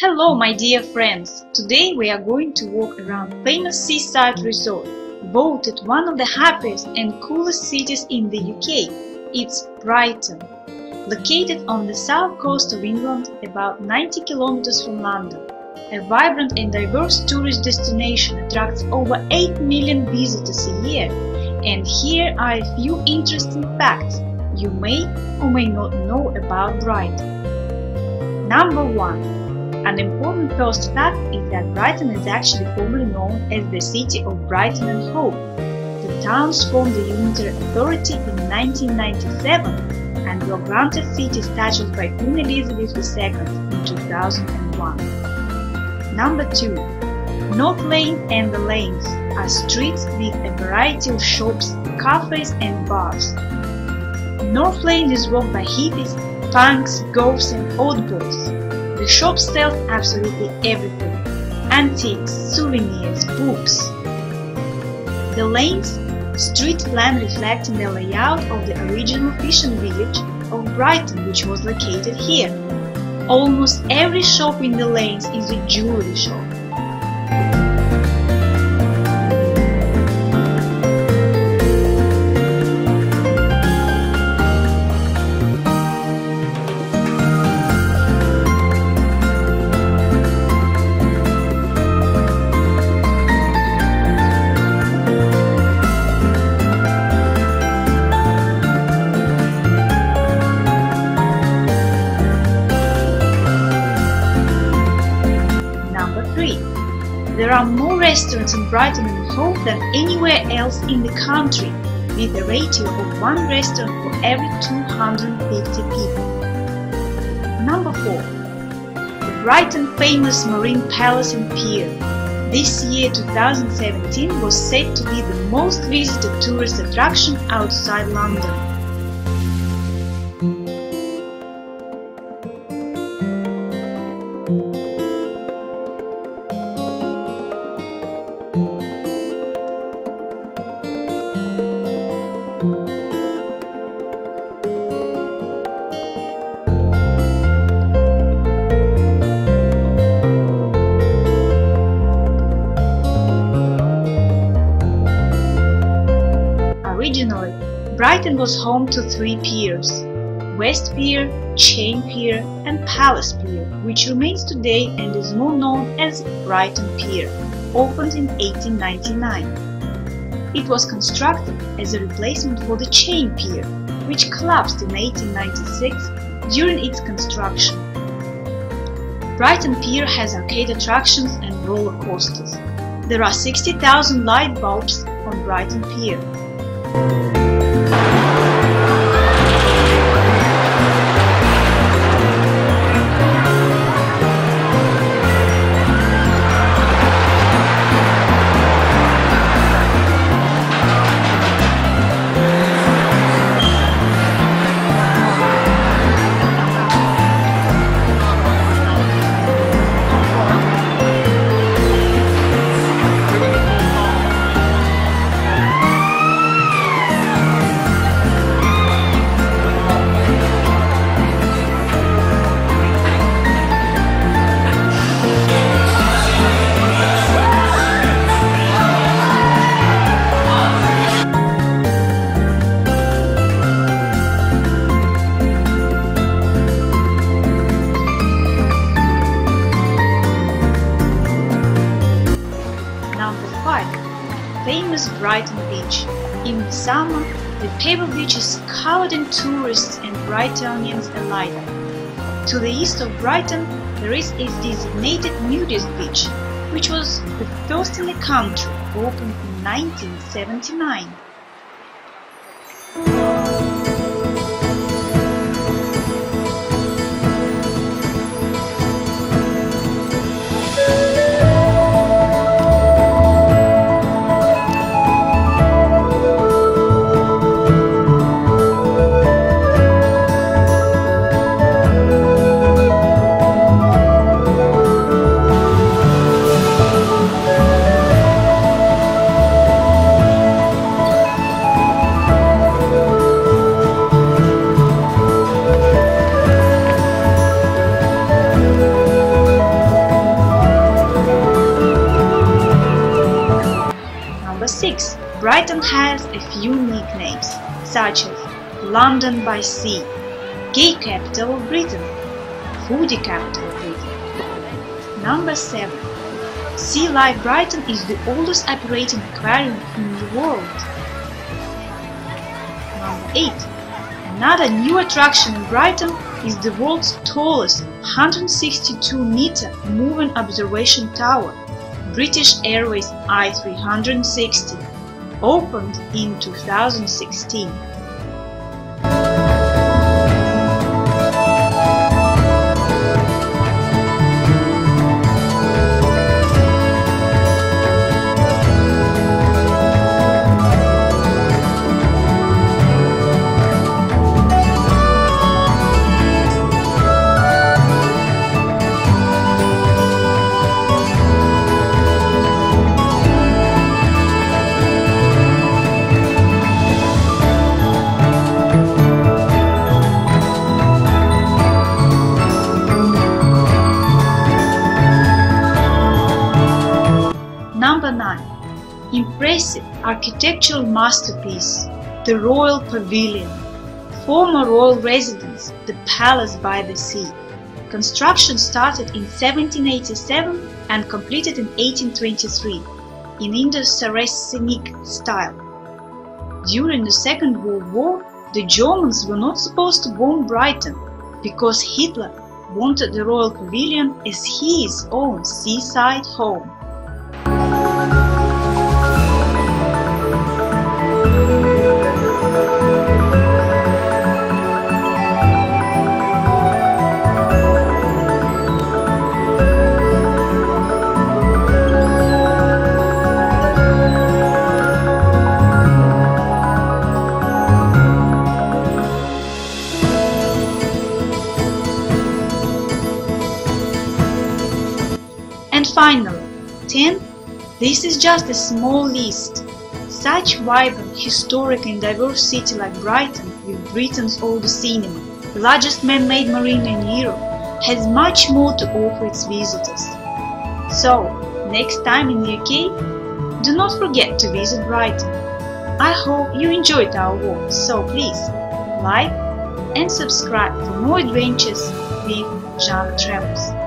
Hello, my dear friends! Today we are going to walk around famous seaside resort, voted one of the happiest and coolest cities in the UK. It's Brighton. Located on the south coast of England, about 90 kilometers from London, a vibrant and diverse tourist destination attracts over 8 million visitors a year. And here are a few interesting facts you may or may not know about Brighton. Number 1 an important first fact is that Brighton is actually formerly known as the City of Brighton and Hove. The towns formed the Unitary Authority in 1997 and were granted city status by Queen Elizabeth II in 2001. Number 2. North Laine and the Lanes are streets with a variety of shops, cafes and bars. North Laine is walked by hippies, punks, goths and oddballs. The shop sells absolutely everything antiques, souvenirs, books. The lanes, street plan reflecting the layout of the original fishing village of Brighton, which was located here. Almost every shop in the lanes is a jewelry shop. Restaurants in Brighton and Hove than anywhere else in the country, with a ratio of one restaurant for every 250 people. Number 4. The Brighton famous Marine Palace and Pier. This year 2017 was said to be the most visited tourist attraction outside London. Brighton was home to three piers West Pier, Chain Pier, and Palace Pier, which remains today and is more known as Brighton Pier, opened in 1899. It was constructed as a replacement for the Chain Pier, which collapsed in 1896 during its construction. Brighton Pier has arcade attractions and roller coasters. There are 60,000 light bulbs on Brighton Pier. Number 5. Famous Brighton Beach. In the summer, the Pebble Beach is covered in tourists and Brightonians alike. To the east of Brighton, there is a designated nudist beach, which was the first in the country, opened in 1979. Brighton has a few nicknames, such as London by Sea, Gay Capital of Britain, Foodie Capital of Britain. Number 7. Sea Life Brighton is the oldest operating aquarium in the world. Number 8. Another new attraction in Brighton is the world's tallest 162 meter moving observation tower, British Airways i360, opened in 2016. Impressive architectural masterpiece, the Royal Pavilion. Former royal residence, the Palace by the Sea. Construction started in 1787 and completed in 1823 in Indo-Saracenic style. During the Second World War, the Germans were not supposed to bomb Brighton because Hitler wanted the Royal Pavilion as his own seaside home. And finally, 10. This is just a small list. Such vibrant, historic and diverse city like Brighton, with Britain's oldest cinema, the largest man-made marina in Europe, has much more to offer its visitors. So, next time in the UK, do not forget to visit Brighton. I hope you enjoyed our walk, so please like and subscribe for more adventures with Janna Travels.